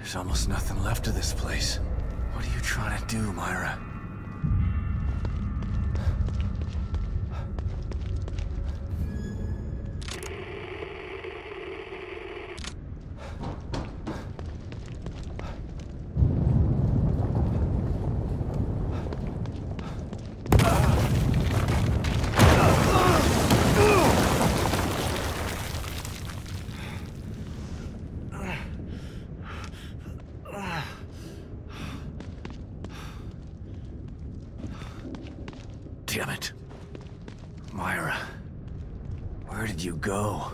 There's almost nothing left of this place. What are you trying to do, Myra? Damn it. Myra. Where did you go?